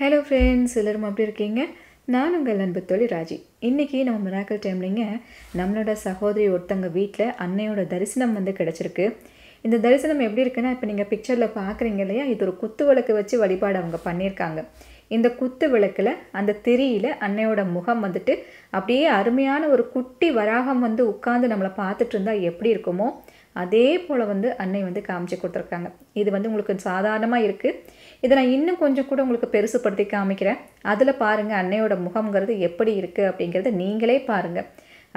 Hello friends எல்லோரும் எப்படி இருக்கீங்க? நான் உங்கள் அன்பு தோழி ராஜி. இன்றைக்கி நம்ம மிராக்கல் டைம்லிங்க நம்மளோட சகோதரி ஒருத்தங்க வீட்டில் அன்னையோட தரிசனம் வந்து கிடச்சிருக்கு. இந்த தரிசனம் எப்படி இருக்குன்னா இப்போ நீங்கள் பிக்சரில் பார்க்குறீங்க இல்லையா? இது ஒரு குத்து விளக்கு வச்சு வழிபாடு அவங்க பண்ணியிருக்காங்க. இந்த குத்து விளக்கில் அந்த திரியில் அன்னையோட முகம் வந்துட்டு அப்படியே அருமையான ஒரு குட்டி வராகம் வந்து உட்காந்து நம்மளை பார்த்துட்டு இருந்தால் எப்படி இருக்குமோ அதே போல் வந்து அன்னை வந்து காமிச்சு கொடுத்துருக்காங்க. இது வந்து உங்களுக்கு சாதாரணமாக இருக்குது இதை நான் இன்னும் கொஞ்சம் கூட உங்களுக்கு பெருசுப்படுத்தி காமிக்கிறேன். அதில் பாருங்கள் அன்னையோட முகம்ங்கிறது எப்படி இருக்குது அப்படிங்கிறத நீங்களே பாருங்கள்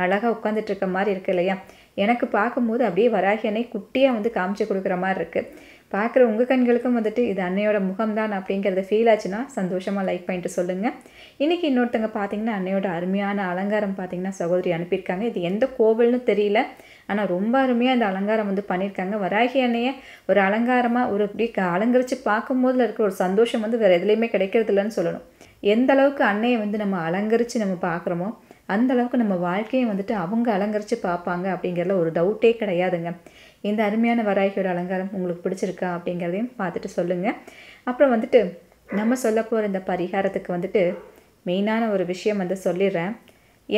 அழகாக உட்காந்துட்டு இருக்க மாதிரி இருக்குது இல்லையா? எனக்கு பார்க்கும்போது அப்படியே வராகி அன்னை குட்டியாக வந்து காமிச்சு கொடுக்குற மாதிரி இருக்குது பார்க்குற உங்கள் கண்களுக்கும் வந்துட்டு இது அன்னையோட முகம்தான் அப்படிங்கிறத ஃபீல் ஆச்சுன்னா சந்தோஷமாக லைக் பண்ணிட்டு சொல்லுங்கள் இன்றைக்கி இன்னொருத்தங்க பார்த்தீங்கன்னா அன்னையோட அருமையான அலங்காரம் பார்த்தீங்கன்னா சகோதரி அனுப்பியிருக்காங்க. இது எந்த கோவில்னு தெரியல. ஆனால் ரொம்ப அருமையாக அந்த அலங்காரம் வந்து பண்ணியிருக்காங்க வராகி அன்னையை ஒரு அலங்காரமாக ஒரு இப்படி அலங்கரித்து பார்க்கும்போதுல இருக்கிற ஒரு சந்தோஷம் வந்து வேறு எதுலேயுமே கிடைக்கிறது இல்லைன்னு சொல்லணும். எந்த அளவுக்கு அன்னையை வந்து நம்ம அலங்கரித்து நம்ம பார்க்குறோமோ அந்த அளவுக்கு நம்ம வாழ்க்கையை வந்துட்டு அவங்க அலங்கரித்து பார்ப்பாங்க அப்படிங்கிறதுல ஒரு டவுட்டே கிடையாதுங்க. இந்த அருமையான வராகியோட அலங்காரம் உங்களுக்கு பிடிச்சிருக்கா அப்படிங்கிறதையும் பார்த்துட்டு சொல்லுங்கள் அப்புறம் வந்துட்டு நம்ம சொல்ல போகிற இந்த பரிகாரத்துக்கு வந்துட்டு மெயினான ஒரு விஷயம் வந்து சொல்லிடுறேன்.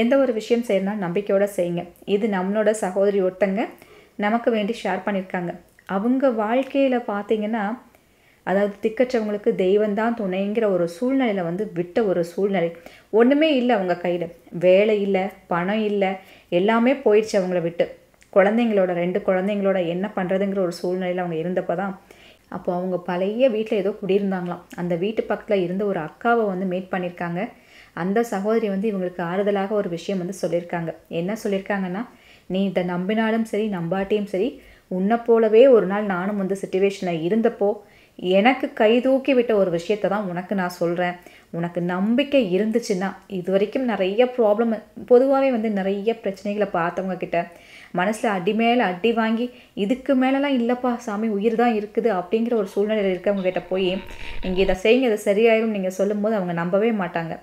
எந்த ஒரு விஷயம் செய்யணும்னா நம்பிக்கையோடு செய்யுங்க. இது நம்மளோட சகோதரி ஒருத்தங்க நமக்கு வேண்டி ஷேர் பண்ணியிருக்காங்க. அவங்க வாழ்க்கையில் பார்த்தீங்கன்னா அதாவது திக்கற்றவங்களுக்கு தெய்வந்தான் துணைங்கிற ஒரு சூழ்நிலையில் வந்து விட்ட ஒரு சூழ்நிலை. ஒன்றுமே இல்லை அவங்க கையில். வேலை இல்லை பணம் இல்லை எல்லாமே போயிடுச்சு அவங்கள விட்டு. குழந்தைங்களோட ரெண்டு குழந்தைங்களோட என்ன பண்ணுறதுங்கிற ஒரு சூழ்நிலையில் அவங்க இருந்தப்போ தான் அப்போ அவங்க பழைய வீட்டில் ஏதோ குடியிருந்தாங்களாம். அந்த வீட்டு பக்கத்தில் இருந்த ஒரு அக்காவை வந்து மீட் பண்ணியிருக்காங்க. அந்த சகோதரி வந்து இவங்களுக்கு ஆறுதலாக ஒரு விஷயம் வந்து சொல்லியிருக்காங்க. என்ன சொல்லியிருக்காங்கன்னா நீ இதை நம்பினாலும் சரி நம்பாட்டியும் சரி உன்னை போலவே ஒரு நாள் நானும் வந்து சுச்சுவேஷனில் இருந்தப்போ எனக்கு கை தூக்கி விட்ட ஒரு விஷயத்தை தான் உனக்கு நான் சொல்கிறேன் உனக்கு நம்பிக்கை இருந்துச்சுன்னா இது வரைக்கும் நிறைய ப்ராப்ளம் பொதுவாகவே வந்து நிறைய பிரச்சனைகளை பார்த்தவங்க கிட்ட மனசில் அடி மேலே அடி வாங்கி இதுக்கு மேலெலாம் இல்லைப்பா சாமி உயிர் தான் இருக்குது அப்படிங்கிற ஒரு சூழ்நிலையில் இருக்கவங்க கிட்ட போய் நீங்கள் இதை செய்யுங்க இதை சரியாயிரும் நீங்கள் சொல்லும்போது அவங்க நம்பவே மாட்டாங்க.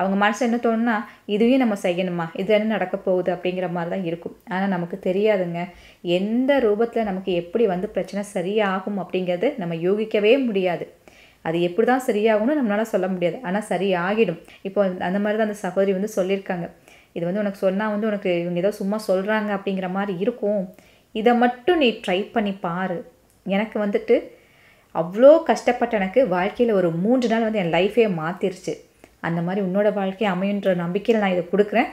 அவங்க மனசு என்ன தோணுன்னா இதுவே நம்ம செய்யணுமா? இது என்ன நடக்க போகுது? அப்படிங்கிற மாதிரி தான் இருக்கும். ஆனால் நமக்கு தெரியாதுங்க. எந்த ரூபத்தில் நமக்கு எப்படி வந்து பிரச்சனை சரியாகும் அப்படிங்கிறது நம்ம யூகிக்கவே முடியாது. அது எப்படி தான் சரியாகும்னு நம்மளால் சொல்ல முடியாது. ஆனால் சரி ஆகிடும் இப்போ அந்த மாதிரி தான் அந்த சகோதரி வந்து சொல்லியிருக்காங்க. இது வந்து உனக்கு சொன்னால் வந்து உனக்கு இவங்க ஏதோ சும்மா சொல்கிறாங்க அப்படிங்கிற மாதிரி இருக்கும். இதை மட்டும் நீ ட்ரை பண்ணி பாரு. எனக்கு வந்துட்டு அவ்வளோ கஷ்டப்பட்ட எனக்கு வாழ்க்கையில் ஒரு மூன்று நாள் வந்து என் லைஃபே மாற்றிருச்சு அந்த மாதிரி உன்னோட வாழ்க்கை அமையுன்ற நம்பிக்கையில் நான் இதை கொடுக்குறேன்.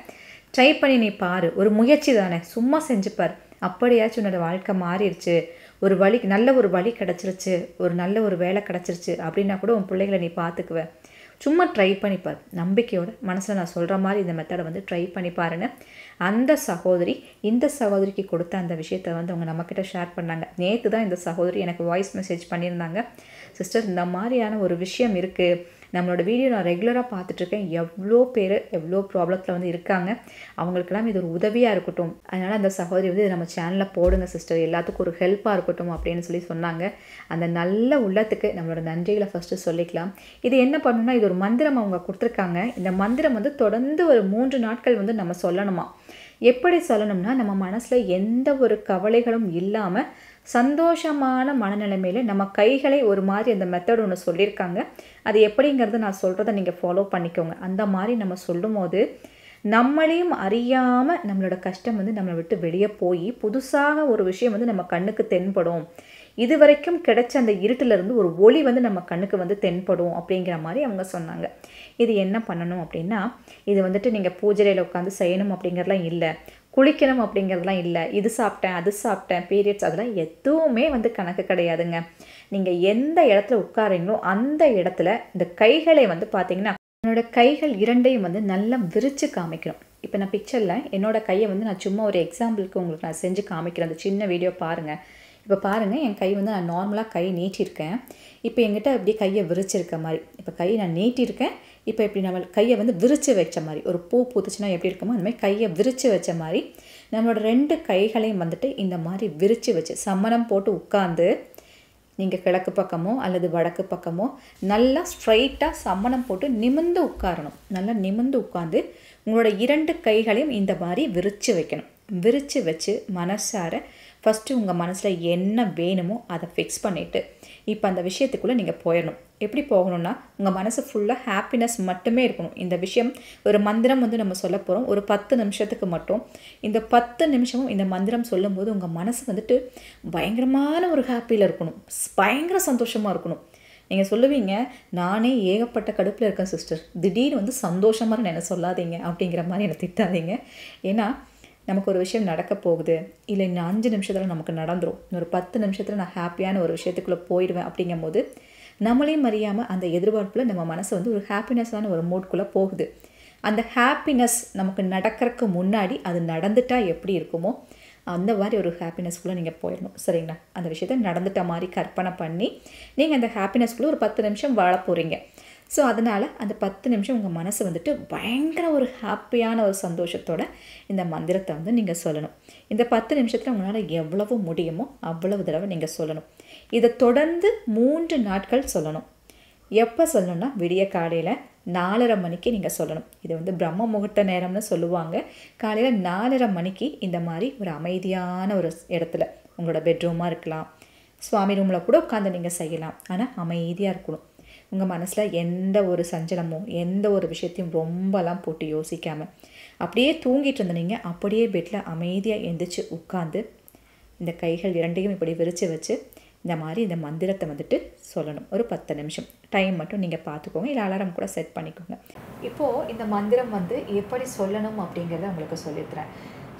ட்ரை பண்ணி நீ பாரு. ஒரு முயற்சி தானே. சும்மா செஞ்சுப்பார் அப்படியாச்சும் உன்னோட வாழ்க்கை மாறிடுச்சு. ஒரு வழி நல்ல ஒரு வழி கிடச்சிருச்சு. ஒரு நல்ல ஒரு வேலை கிடச்சிருச்சு. அப்படின்னா கூட உன் பிள்ளைகளை நீ பார்த்துக்குவேன் சும்மா ட்ரை பண்ணிப்பார் நம்பிக்கையோட மனசில் நான் சொல்கிற மாதிரி இந்த மெத்தடை வந்து ட்ரை பண்ணி பாருன்னு அந்த சகோதரி இந்த சகோதரிக்கு கொடுத்த அந்த விஷயத்த வந்து அவங்க நம்மக்கிட்ட ஷேர் பண்ணாங்க. நேற்று தான் இந்த சகோதரி எனக்கு வாய்ஸ் மெசேஜ் பண்ணியிருந்தாங்க. சிஸ்டர் இந்த மாதிரியான ஒரு விஷயம் இருக்குது நம்மளோட வீடியோ நான் ரெகுலராக பார்த்துட்ருக்கேன் எவ்வளோ பேர் எவ்வளோ ப்ராப்ளத்தில் வந்து இருக்காங்க. அவங்களுக்கெல்லாம் இது ஒரு உதவியாக இருக்கட்டும். அதனால் அந்த சகோதரி வந்து நம்ம சேனலில் போடுங்க சிஸ்டர் எல்லாத்துக்கும் ஒரு ஹெல்ப்பாக இருக்கட்டும் அப்படின்னு சொல்லி சொன்னாங்க. அந்த நல்ல உள்ளத்துக்கு நம்மளோட நன்றிகளை ஃபஸ்ட்டு சொல்லிக்கலாம். இது என்ன பண்ணணும்னா இது ஒரு மந்திரம் அவங்க கொடுத்துருக்காங்க. இந்த மந்திரம் வந்து தொடர்ந்து ஒரு மூன்று நாட்கள் வந்து நம்ம சொல்லணுமா? எப்படி சொல்லணும்னா நம்ம மனசில் எந்த ஒரு கவலைகளும் இல்லாமல் சந்தோஷமான மனநிலைமையில் நம்ம கைகளை ஒரு மாதிரி அந்த மெத்தட் ஒன்று சொல்லியிருக்காங்க. அது எப்படிங்கிறத நான் சொல்கிறத நீங்கள் ஃபாலோ பண்ணிக்கோங்க. அந்த மாதிரி நம்ம சொல்லும் போது நம்மளையும் அறியாமல் நம்மளோட கஷ்டம் வந்து நம்மளை விட்டு வெளியே போய் புதுசாக ஒரு விஷயம் வந்து நம்ம கண்ணுக்கு தென்படும். இது வரைக்கும் கிடைச்ச அந்த இருட்டிலிருந்து ஒரு ஒளி வந்து நம்ம கண்ணுக்கு வந்து தென்படும் அப்படிங்கிற மாதிரி அவங்க சொன்னாங்க. இது என்ன பண்ணணும் அப்படின்னா இது வந்துட்டு நீங்கள் பூஜையில் உட்காந்து செய்யணும் அப்படிங்கிறலாம் இல்லை. குளிக்கணும் அப்படிங்கிறதுலாம் இல்லை. இது சாப்பிட்டேன் அது சாப்பிட்டேன் பீரியட்ஸ் அதெல்லாம் எதுவுமே வந்து கணக்கு கிடையாதுங்க. நீங்கள் எந்த இடத்துல உட்காரீங்களோ அந்த இடத்துல இந்த கைகளை வந்து பார்த்தீங்கன்னா என்னோட கைகள் இரண்டையும் வந்து நல்லா விரித்து காமிக்கணும். இப்போ நான் பிக்சரில் என்னோட கையை வந்து நான் சும்மா ஒரு எக்ஸாம்பிளுக்கு உங்களுக்கு நான் செஞ்சு காமிக்கிறேன். அந்த சின்ன வீடியோ பாருங்கள் இப்போ பாருங்கள் என் கை வந்து நான் நார்மலாக கை நீட்டியிருக்கேன். இப்போ என்கிட்ட அப்படியே கையை விரிச்சிருக்க மாதிரி. இப்போ கை நான் நீட்டியிருக்கேன். இப்போ இப்படி நம்ம கையை வந்து விரித்து வச்ச மாதிரி ஒரு பூ பூத்துச்சுன்னா எப்படி இருக்குமோ அந்த மாதிரி கையை விரித்து வச்ச மாதிரி நம்மளோட ரெண்டு கைகளையும் வந்துட்டு இந்த மாதிரி விரித்து வச்சு சம்மணம் போட்டு உட்காந்து நீங்கள் கிழக்கு பக்கமோ அல்லது வடக்கு பக்கமோ நல்லா ஸ்ட்ரைட்டாக சம்மணம் போட்டு நிமிந்து உட்காரணும். நல்லா நிமிந்து உட்காந்து உங்களோட இரண்டு கைகளையும் இந்த மாதிரி விரித்து வைக்கணும். விரித்து வச்சு மனசார ஃபஸ்ட்டு உங்கள் மனசில் என்ன வேணுமோ அதை ஃபிக்ஸ் பண்ணிவிட்டு இப்போ அந்த விஷயத்துக்குள்ளே நீங்கள் போயிடணும் எப்படி போகணும்னா உங்கள் மனசு ஃபுல்லாக ஹாப்பினஸ் மட்டுமே இருக்கணும். இந்த விஷயம் ஒரு மந்திரம் வந்து நம்ம சொல்ல போகிறோம் ஒரு பத்து நிமிஷத்துக்கு மட்டும். இந்த பத்து நிமிஷமும் இந்த மந்திரம் சொல்லும்போது உங்கள் மனசு வந்துட்டு பயங்கரமான ஒரு ஹாப்பியில் இருக்கணும். பயங்கர சந்தோஷமாக இருக்கணும். நீங்கள் சொல்லுவீங்க நானே ஏகப்பட்ட கடுப்பில் இருக்கேன் சிஸ்டர் திடீர்னு வந்து சந்தோஷமாக என்ன சொல்லாதீங்க அப்படிங்கிற மாதிரி என்னை திட்டாதீங்க. ஏன்னா நமக்கு ஒரு விஷயம் நடக்க போகுது இல்லை இன்னும் அஞ்சு நிமிஷத்தில் நமக்கு நடந்துடும் இன்னொரு பத்து நிமிஷத்தில் நான் ஹாப்பியான ஒரு விஷயத்துக்குள்ளே போயிடுவேன் அப்படிங்கும்போது நம்மளையும் அறியாமல் அந்த எதிர்பார்ப்பில் நம்ம மனசு வந்து ஒரு ஹாப்பினஸ்ஸான ஒரு மூட்குள்ளே போகுது. அந்த ஹாப்பினஸ் நமக்கு நடக்கிறதுக்கு முன்னாடி அது நடந்துட்டா எப்படி இருக்குமோ அந்த மாதிரி ஒரு ஹாப்பினஸ்க்குள்ளே நீங்கள் போயிடணும். சரிங்களா? அந்த விஷயத்த நடந்துட்ட மாதிரி கற்பனை பண்ணி நீங்கள் அந்த ஹாப்பினஸ்க்குள்ளே ஒரு பத்து நிமிஷம் வாழ போகிறீங்க ஸோ அதனால் அந்த பத்து நிமிஷம் உங்கள் மனசு வந்துட்டு பயங்கர ஒரு ஹாப்பியான ஒரு சந்தோஷத்தோட இந்த மந்திரத்தை வந்து நீங்கள் சொல்லணும். இந்த பத்து நிமிஷத்தில் உங்களால் எவ்வளவு முடியுமோ அவ்வளவு தடவை நீங்கள் சொல்லணும். இதை தொடர்ந்து மூன்று நாட்கள் சொல்லணும். எப்போ சொல்லணும்னா விடிய காலையில் நாலரை மணிக்கு நீங்கள் சொல்லணும். இது வந்து பிரம்ம முகூர்த்த நேரம்னு சொல்லுவாங்க. காலையில் நாலரை மணிக்கு இந்த மாதிரி ஒரு அமைதியான ஒரு இடத்துல உங்களோட பெட்ரூமாக இருக்கலாம். சுவாமி ரூமில் கூட உட்காந்து நீங்கள் செய்யலாம். ஆனால் அமைதியாக இருக்கணும். உங்கள் மனசில் எந்த ஒரு சஞ்சலமோ எந்த ஒரு விஷயத்தையும் ரொம்பலாம் போட்டு யோசிக்காமல் அப்படியே தூங்கிட்டு இருந்தீங்க அப்படியே பெட்டில் அமைதியாக எந்திரிச்சு உட்காந்து இந்த கைகள் இரண்டையும் இப்படி விரித்து வச்சு இந்த மாதிரி இந்த மந்திரத்தை வந்துட்டு சொல்லணும். ஒரு பத்து நிமிஷம். டைம் மட்டும் நீங்கள் பார்த்துக்கோங்க இல்லை அலாரம் கூட செட் பண்ணிக்கோங்க. இப்போது இந்த மந்திரம் வந்து எப்படி சொல்லணும் அப்படிங்கிறத உங்களுக்கு சொல்லித்தரேன்.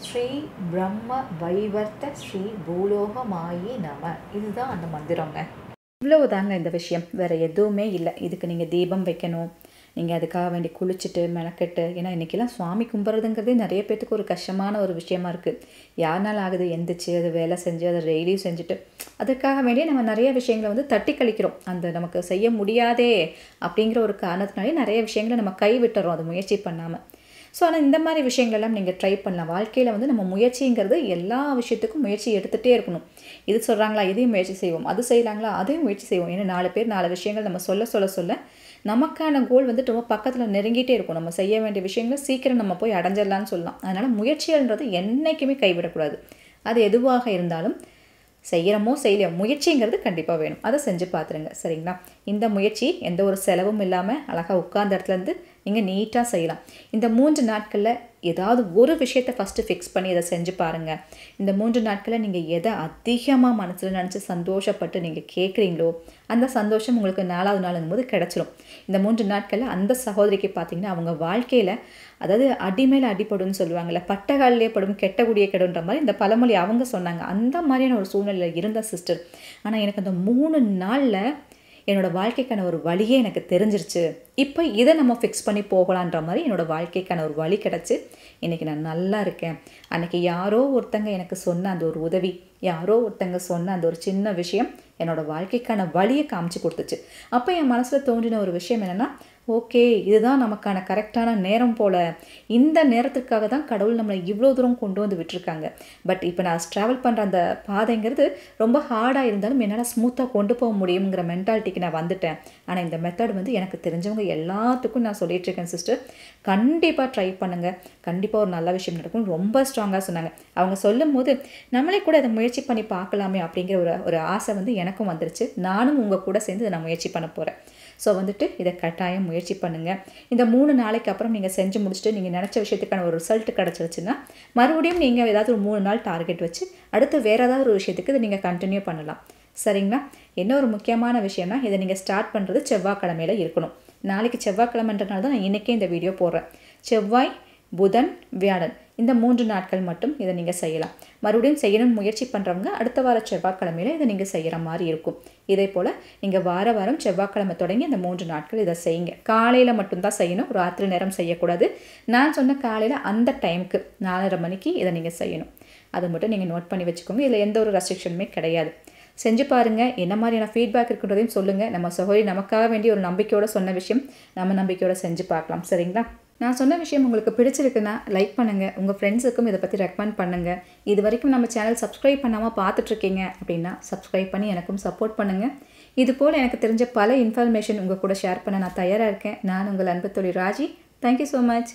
ஸ்ரீ பிரம்ம வைவர்த்த ஸ்ரீ பூலோகமாயி நம. இதுதான் அந்த மந்திரங்க. இவ்வளவு தாங்க இந்த விஷயம். வேறு எதுவுமே இல்லை. இதுக்கு நீங்கள் தீபம் வைக்கணும். நீங்கள் அதுக்காக வேண்டி குளிச்சுட்டு மெனக்கெட்டு ஏன்னா இன்றைக்கெல்லாம் சுவாமி கும்பிட்றதுங்கிறதே நிறைய பேர்த்துக்கு ஒரு கஷ்டமான ஒரு விஷயமா இருக்குது யாருனால ஆகுது? எந்திரிச்சு அது வேலை செஞ்சு அதை டெய்லியும் செஞ்சுட்டு அதுக்காக வேண்டியே நம்ம நிறைய விஷயங்களை வந்து தட்டி கழிக்கிறோம். அந்த நமக்கு செய்ய முடியாதே அப்படிங்கிற ஒரு காரணத்தினாலே நிறைய விஷயங்களை நம்ம கை விட்டுறோம் அது முயற்சி பண்ணாமல் ஸோ ஆனால் இந்த மாதிரி விஷயங்களெல்லாம் நீங்கள் ட்ரை பண்ணலாம். வாழ்க்கையில் வந்து நம்ம முயற்சிங்கிறது எல்லா விஷயத்துக்கும் முயற்சி எடுத்துகிட்டே இருக்கணும். இது சொல்கிறாங்களா இதையும் முயற்சி செய்வோம். அது செய்கிறாங்களா அதையும் முயற்சி செய்வோம். ஏன்னா நாலு பேர் நாலு விஷயங்கள் நம்ம சொல்ல சொல்ல சொல்ல நமக்கான கோல் வந்து ரொம்ப பக்கத்தில் நெருங்கிட்டே இருக்கும். நம்ம செய்ய வேண்டிய விஷயங்களை சீக்கிரம் நம்ம போய் அடைஞ்சிடலான்னு சொல்லலாம். அதனால் முயற்சிகள்ன்றது என்றைக்குமே கைவிடக்கூடாது. அது எதுவாக இருந்தாலும் செய்கிறமோ செய்யலையோ முயற்சிங்கிறது கண்டிப்பாக வேணும். அதை செஞ்சு பார்த்துருங்க. சரிங்களா? இந்த முயற்சி எந்த ஒரு செலவும் இல்லாமல் அழகாக உட்கார்ந்த இடத்துலேருந்து நீங்கள் நீட்டாக செய்யலாம். இந்த மூன்று நாட்களில் ஏதாவது ஒரு விஷயத்தை ஃபஸ்ட்டு ஃபிக்ஸ் பண்ணி இதை செஞ்சு பாருங்கள் இந்த மூன்று நாட்களில் நீங்கள் எதை அதிகமாக மனசில் நினச்சி சந்தோஷப்பட்டு நீங்கள் கேட்குறீங்களோ அந்த சந்தோஷம் உங்களுக்கு நாலாவது நாளுங்கும் போது கிடச்சிரும். இந்த மூன்று நாட்களில் அந்த சகோதரிக்கு பார்த்தீங்கன்னா அவங்க வாழ்க்கையில் அதாவது அடிமேல அடிப்படும்னு சொல்லுவாங்கள்ல பட்டகாலிலே படும் கெட்ட குடியே கெடுன்ற மாதிரி இந்த பழமொழி அவங்க சொன்னாங்க. அந்த மாதிரியான ஒரு சூழ்நிலையில் இருந்த சிஸ்டர் ஆனால் எனக்கு அந்த மூணு நாளில் என்னோடய வாழ்க்கைக்கான ஒரு வழியே எனக்கு தெரிஞ்சிருச்சு. இப்போ இதை நம்ம ஃபிக்ஸ் பண்ணி போகலான்ற மாதிரி என்னோடய வாழ்க்கைக்கான ஒரு வழி கிடச்சி. இன்றைக்கி நான் நல்லா இருக்கேன். அன்றைக்கி யாரோ ஒருத்தங்க எனக்கு சொன்ன அந்த ஒரு உதவி யாரோ ஒருத்தங்க சொன்ன அந்த ஒரு சின்ன விஷயம் என்னோடய வாழ்க்கைக்கான வழியை காமிச்சு கொடுத்துச்சு. அப்போ என் மனசில் தோன்றின ஒரு விஷயம் என்னென்னா ஓகே இதுதான் நமக்கான கரெக்டான நேரம் போல். இந்த நேரத்துக்காக தான் கடவுள் நம்மளை இவ்வளோ தூரம் கொண்டு வந்து விட்டுருக்காங்க. பட் இப்போ நான் ட்ராவல் பண்ணுற அந்த பாதைங்கிறது ரொம்ப ஹார்டாக இருந்தாலும் என்னால் ஸ்மூத்தாக கொண்டு போக முடியுங்கிற மென்டாலிட்டிக்கு நான் வந்துட்டேன். ஆனால் இந்த மெத்தட் வந்து எனக்கு தெரிஞ்சவங்க எல்லாத்துக்கும் நான் சொல்லிகிட்ருக்கேன் இருக்கேன் சிஸ்டர் கண்டிப்பாக ட்ரை பண்ணுங்கள் கண்டிப்பாக ஒரு நல்ல விஷயம் நடக்கும் ரொம்ப ஸ்ட்ராங்காக சொன்னாங்க. அவங்க சொல்லும் போது நம்மளே கூட அதை முயற்சி பண்ணி பார்க்கலாமே அப்படிங்கிற ஒரு ஒரு ஆசை வந்து எனக்கும் வந்துருச்சு. நானும் உங்கள் கூட சேர்ந்து இதை நான் முயற்சி பண்ண போகிறேன் ஸோ வந்துட்டு இதை கட்டாயம் முயற்சி பண்ணுங்கள் இந்த மூணு நாளைக்கு அப்புறம் நீங்கள் செஞ்சு முடிச்சுட்டு நீங்கள் நினச்ச விஷயத்துக்கான ஒரு ரிசல்ட் கிடச்சிருச்சுன்னா மறுபடியும் நீங்கள் ஏதாவது ஒரு மூணு நாள் டார்கெட் வச்சு அடுத்து வேறு ஏதாவது ஒரு விஷயத்துக்கு இதை நீங்கள் கண்டினியூ பண்ணலாம். சரிங்களா? என்ன ஒரு முக்கியமான விஷயம்னா இதை நீங்கள் ஸ்டார்ட் பண்ணுறது செவ்வாய்க்கிழமையில் இருக்கணும். நாளைக்கு செவ்வாய்க்கிழமைன்றனால தான் நான் இன்றைக்கே இந்த வீடியோ போடுறேன். செவ்வாய் புதன் வியாழன். இந்த மூன்று நாட்கள் மட்டும் இதை நீங்கள் செய்யலாம். மறுபடியும் செய்யணும்னு முயற்சி பண்ணுறவங்க அடுத்த வார செவ்வாய்க்கிழமையில் இதை நீங்கள் செய்கிற மாதிரி இருக்கும். இதே போல் நீங்கள் வார வாரம் செவ்வாய்க்கிழமை தொடங்கி இந்த மூன்று நாட்கள் இதை செய்யுங்க. காலையில் மட்டும்தான் செய்யணும். ராத்திரி நேரம் செய்யக்கூடாது. நான் சொன்ன காலையில் அந்த டைமுக்கு நாலரை மணிக்கு இதை நீங்கள் செய்யணும். அதை மட்டும் நீங்கள் நோட் பண்ணி வச்சுக்கோங்க. இதில் எந்த ஒரு ரெஸ்ட்ரிக்ஷனுமே கிடையாது. செஞ்சு பாருங்கள் என்ன மாதிரியான ஃபீட்பேக் இருக்குன்றதையும் சொல்லுங்கள் நம்ம சகோதரி நமக்காக வேண்டிய ஒரு நம்பிக்கையோடு சொன்ன விஷயம் நம்ம நம்பிக்கையோடு செஞ்சு பார்க்கலாம். சரிங்களா? நான் சொன்ன விஷயம் உங்களுக்கு பிடிச்சிருக்குன்னா லைக் பண்ணுங்கள் உங்கள் ஃப்ரெண்ட்ஸுக்கும் இதை பற்றி ரெக்கமெண்ட் பண்ணுங்கள் இது வரைக்கும் நம்ம சேனல் சப்ஸ்கிரைப் பண்ணாமல் பார்த்துட்ருக்கீங்க அப்படின்னா சப்ஸ்கிரைப் பண்ணி எனக்கும் சப்போர்ட் பண்ணுங்கள் இது போல் எனக்கு தெரிஞ்ச பல இன்ஃபர்மேஷன் உங்கள் கூட ஷேர் பண்ண நான் தயாராக இருக்கேன். நான் உங்கள் அன்பு தொழில் ராஜி. Thank you so much